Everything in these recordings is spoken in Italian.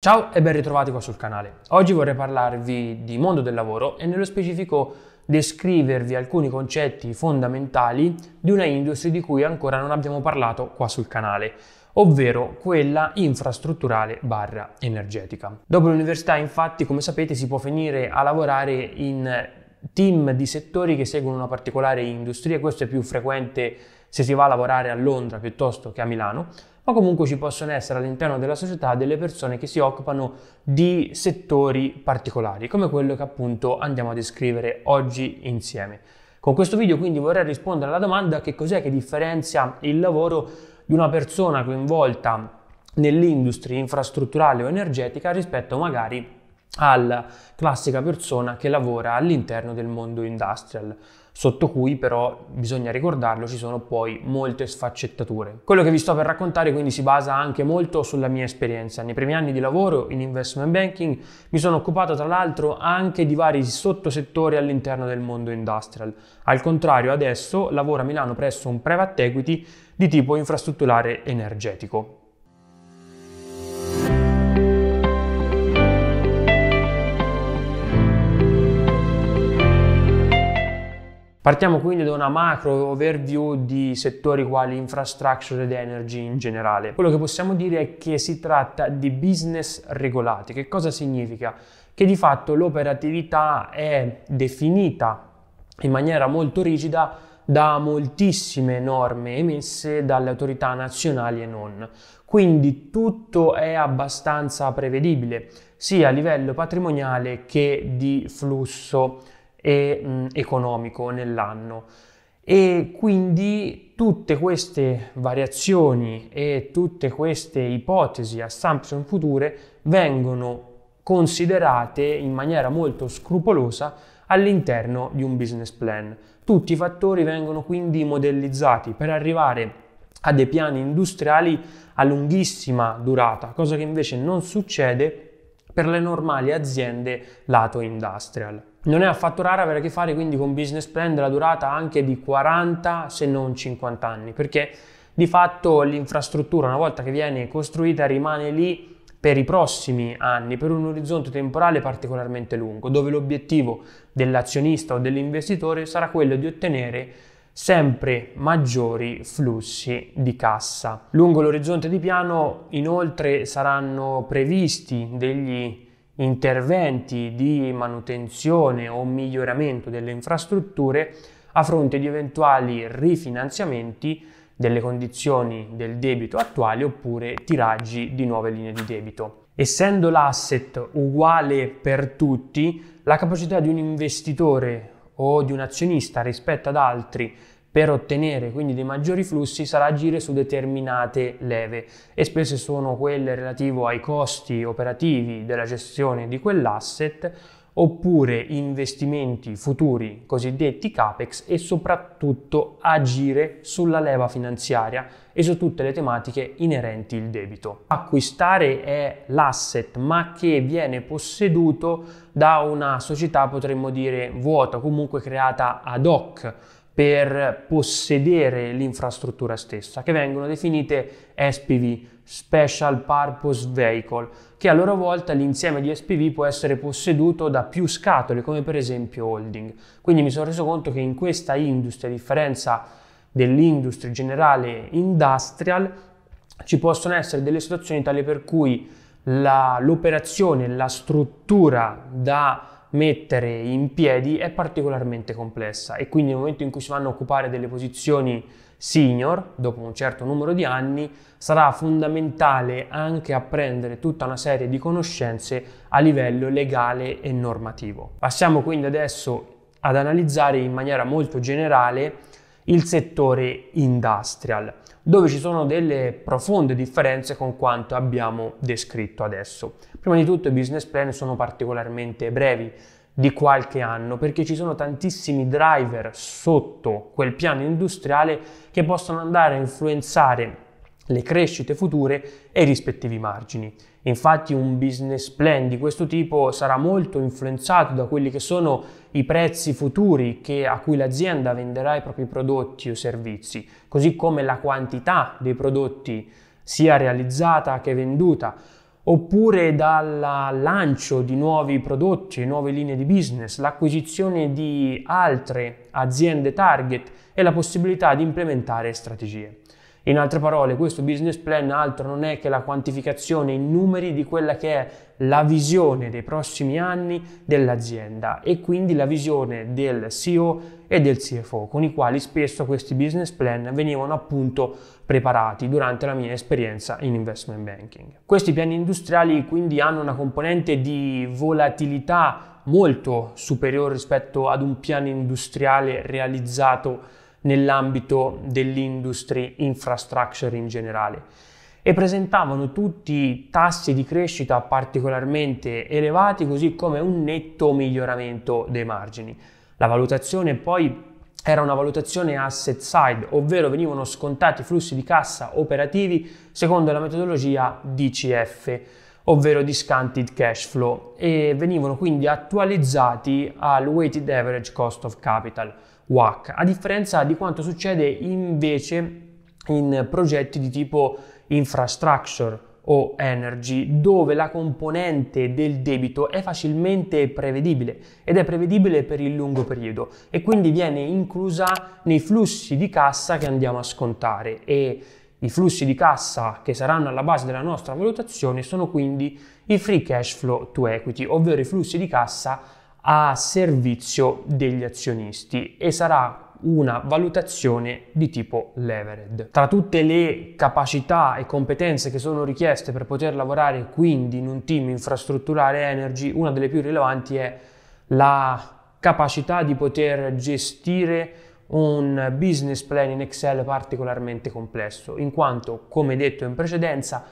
Ciao e ben ritrovati qua sul canale. Oggi vorrei parlarvi di mondo del lavoro e nello specifico descrivervi alcuni concetti fondamentali di una industria di cui ancora non abbiamo parlato qua sul canale, ovvero quella infrastrutturale barra energetica. Dopo l'università infatti, come sapete, si può finire a lavorare in team di settori che seguono una particolare industria, questo è più frequente se si va a lavorare a Londra piuttosto che a Milano, ma comunque ci possono essere all'interno della società delle persone che si occupano di settori particolari, come quello che appunto andiamo a descrivere oggi insieme. Con questo video quindi vorrei rispondere alla domanda che cos'è che differenzia il lavoro di una persona coinvolta nell'industria infrastrutturale o energetica rispetto magari alla classica persona che lavora all'interno del mondo industrial, sotto cui però bisogna ricordarlo ci sono poi molte sfaccettature. Quello che vi sto per raccontare quindi si basa anche molto sulla mia esperienza. Nei primi anni di lavoro in investment banking mi sono occupato tra l'altro anche di vari sottosettori all'interno del mondo industrial. Al contrario adesso lavoro a Milano presso un private equity di tipo infrastrutturale energetico. Partiamo quindi da una macro overview di settori quali infrastructure ed energy in generale. Quello che possiamo dire è che si tratta di business regolati. Che cosa significa? Che di fatto l'operatività è definita in maniera molto rigida da moltissime norme emesse dalle autorità nazionali e non. Quindi tutto è abbastanza prevedibile, sia a livello patrimoniale che di flusso e mh, economico nell'anno. E quindi tutte queste variazioni e tutte queste ipotesi, assumption future, vengono considerate in maniera molto scrupolosa all'interno di un business plan. Tutti i fattori vengono quindi modellizzati per arrivare a dei piani industriali a lunghissima durata, cosa che invece non succede per le normali aziende lato industrial. Non è affatto raro avere a che fare quindi con business plan della durata anche di 40 se non 50 anni, perché di fatto l'infrastruttura una volta che viene costruita rimane lì per i prossimi anni, per un orizzonte temporale particolarmente lungo, dove l'obiettivo dell'azionista o dell'investitore sarà quello di ottenere sempre maggiori flussi di cassa. Lungo l'orizzonte di piano inoltre saranno previsti degli interventi di manutenzione o miglioramento delle infrastrutture a fronte di eventuali rifinanziamenti delle condizioni del debito attuali oppure tiraggi di nuove linee di debito. Essendo l'asset uguale per tutti, la capacità di un investitore o di un azionista rispetto ad altri per ottenere quindi dei maggiori flussi sarà agire su determinate leve e spesso sono quelle relative ai costi operativi della gestione di quell'asset oppure investimenti futuri cosiddetti capex e soprattutto agire sulla leva finanziaria e su tutte le tematiche inerenti il debito. Acquistare è l'asset ma che viene posseduto da una società potremmo dire vuota, comunque creata ad hoc per possedere l'infrastruttura stessa, che vengono definite SPV, Special Purpose Vehicle, che a loro volta l'insieme di SPV può essere posseduto da più scatole, come per esempio holding. Quindi mi sono reso conto che in questa industria, a differenza dell'industria generale industrial, ci possono essere delle situazioni tali per cui la, l'operazione, la struttura da mettere in piedi è particolarmente complessa e quindi nel momento in cui si vanno a occupare delle posizioni senior, dopo un certo numero di anni, sarà fondamentale anche apprendere tutta una serie di conoscenze a livello legale e normativo. Passiamo quindi adesso ad analizzare in maniera molto generale il settore industrial, dove ci sono delle profonde differenze con quanto abbiamo descritto adesso. Prima di tutto i business plan sono particolarmente brevi, di qualche anno, perché ci sono tantissimi driver sotto quel piano industriale che possono andare a influenzare le crescite future e i rispettivi margini. Infatti un business plan di questo tipo sarà molto influenzato da quelli che sono i prezzi futuri che, a cui l'azienda venderà i propri prodotti o servizi, così come la quantità dei prodotti sia realizzata che venduta oppure dal lancio di nuovi prodotti e nuove linee di business, l'acquisizione di altre aziende target e la possibilità di implementare strategie. In altre parole, questo business plan altro non è che la quantificazione in numeri di quella che è la visione dei prossimi anni dell'azienda e quindi la visione del CEO e del CFO, con i quali spesso questi business plan venivano appunto preparati durante la mia esperienza in investment banking. Questi piani industriali quindi hanno una componente di volatilità molto superiore rispetto ad un piano industriale realizzato nell'ambito dell'industry infrastructure in generale e presentavano tutti tassi di crescita particolarmente elevati così come un netto miglioramento dei margini. La valutazione poi era una valutazione asset side, ovvero venivano scontati flussi di cassa operativi secondo la metodologia DCF, ovvero Discounted Cash Flow, e venivano quindi attualizzati al Weighted Average Cost of Capital, WACC, a differenza di quanto succede invece in progetti di tipo infrastructure o energy, dove la componente del debito è facilmente prevedibile ed è prevedibile per il lungo periodo e quindi viene inclusa nei flussi di cassa che andiamo a scontare e i flussi di cassa che saranno alla base della nostra valutazione sono quindi i free cash flow to equity, ovvero i flussi di cassa a servizio degli azionisti e sarà una valutazione di tipo levered. Tra tutte le capacità e competenze che sono richieste per poter lavorare quindi in un team infrastrutturale energy, una delle più rilevanti è la capacità di poter gestire un business plan in Excel particolarmente complesso, in quanto, come detto in precedenza,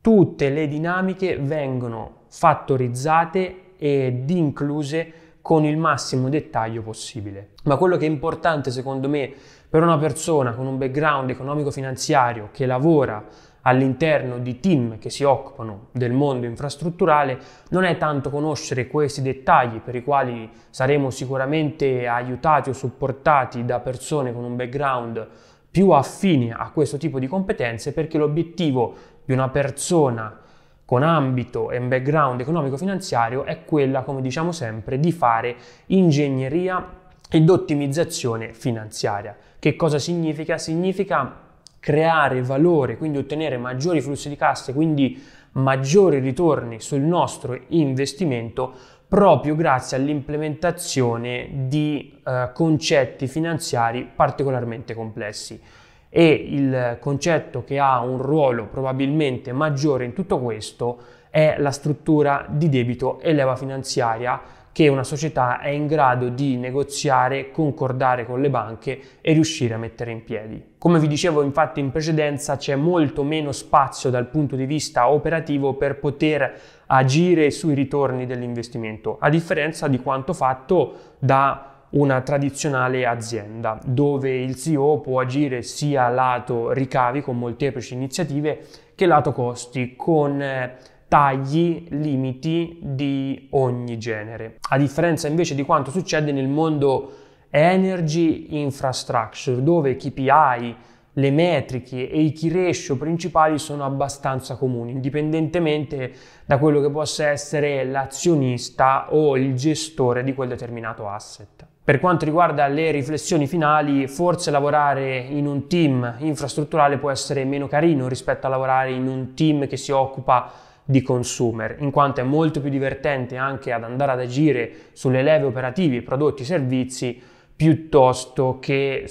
tutte le dinamiche vengono fattorizzate ed incluse con il massimo dettaglio possibile. Ma quello che è importante secondo me per una persona con un background economico-finanziario che lavora all'interno di team che si occupano del mondo infrastrutturale non è tanto conoscere questi dettagli per i quali saremo sicuramente aiutati o supportati da persone con un background più affini a questo tipo di competenze perché l'obiettivo di una persona con ambito e background economico-finanziario è quella, come diciamo sempre, di fare ingegneria ed ottimizzazione finanziaria. Che cosa significa? Significa creare valore, quindi ottenere maggiori flussi di cassa, quindi maggiori ritorni sul nostro investimento proprio grazie all'implementazione di eh, concetti finanziari particolarmente complessi e il concetto che ha un ruolo probabilmente maggiore in tutto questo è la struttura di debito e leva finanziaria che una società è in grado di negoziare, concordare con le banche e riuscire a mettere in piedi. Come vi dicevo infatti in precedenza c'è molto meno spazio dal punto di vista operativo per poter agire sui ritorni dell'investimento, a differenza di quanto fatto da una tradizionale azienda dove il CEO può agire sia lato ricavi con molteplici iniziative che lato costi con eh, tagli, limiti di ogni genere. A differenza invece di quanto succede nel mondo energy infrastructure dove i KPI le metriche e i key ratio principali sono abbastanza comuni, indipendentemente da quello che possa essere l'azionista o il gestore di quel determinato asset. Per quanto riguarda le riflessioni finali, forse lavorare in un team infrastrutturale può essere meno carino rispetto a lavorare in un team che si occupa di consumer, in quanto è molto più divertente anche ad andare ad agire sulle leve operative, prodotti e servizi, piuttosto che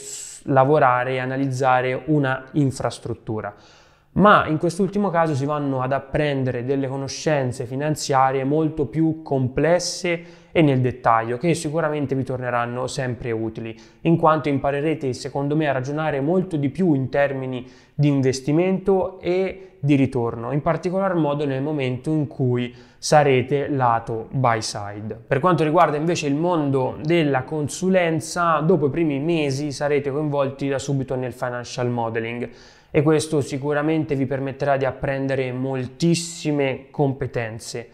lavorare e analizzare una infrastruttura. Ma in quest'ultimo caso si vanno ad apprendere delle conoscenze finanziarie molto più complesse e nel dettaglio, che sicuramente vi torneranno sempre utili, in quanto imparerete secondo me a ragionare molto di più in termini di investimento e di ritorno, in particolar modo nel momento in cui sarete lato buy side. Per quanto riguarda invece il mondo della consulenza, dopo i primi mesi sarete coinvolti da subito nel financial modeling e questo sicuramente vi permetterà di apprendere moltissime competenze.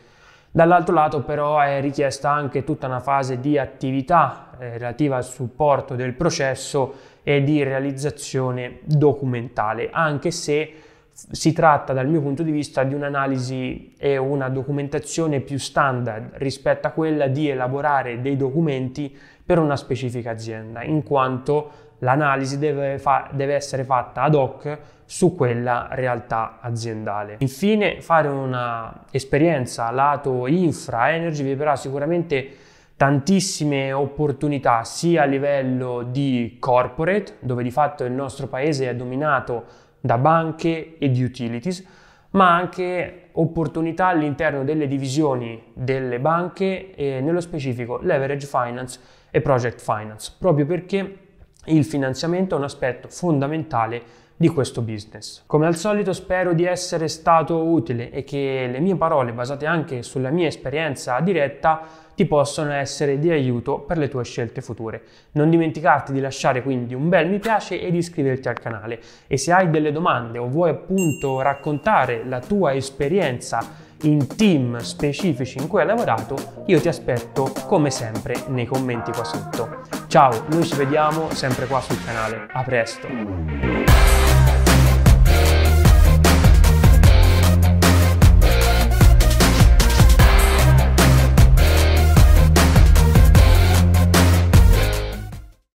Dall'altro lato però è richiesta anche tutta una fase di attività eh, relativa al supporto del processo e di realizzazione documentale, anche se si tratta dal mio punto di vista di un'analisi e una documentazione più standard rispetto a quella di elaborare dei documenti per una specifica azienda, in quanto l'analisi deve, fa- deve essere fatta ad hoc su quella realtà aziendale. Infine, fare un'esperienza lato infra energy vi darà sicuramente tantissime opportunità sia a livello di corporate, dove di fatto il nostro paese è dominato da banche e di utilities, ma anche opportunità all'interno delle divisioni delle banche e nello specifico leverage finance e project finance, proprio perché il finanziamento è un aspetto fondamentale di questo business. Come al solito spero di essere stato utile e che le mie parole basate anche sulla mia esperienza diretta ti possono essere di aiuto per le tue scelte future. Non dimenticarti di lasciare quindi un bel mi piace e di iscriverti al canale e se hai delle domande o vuoi appunto raccontare la tua esperienza in team specifici in cui hai lavorato, io ti aspetto come sempre nei commenti qua sotto. Ciao, noi ci vediamo sempre qua sul canale. A presto!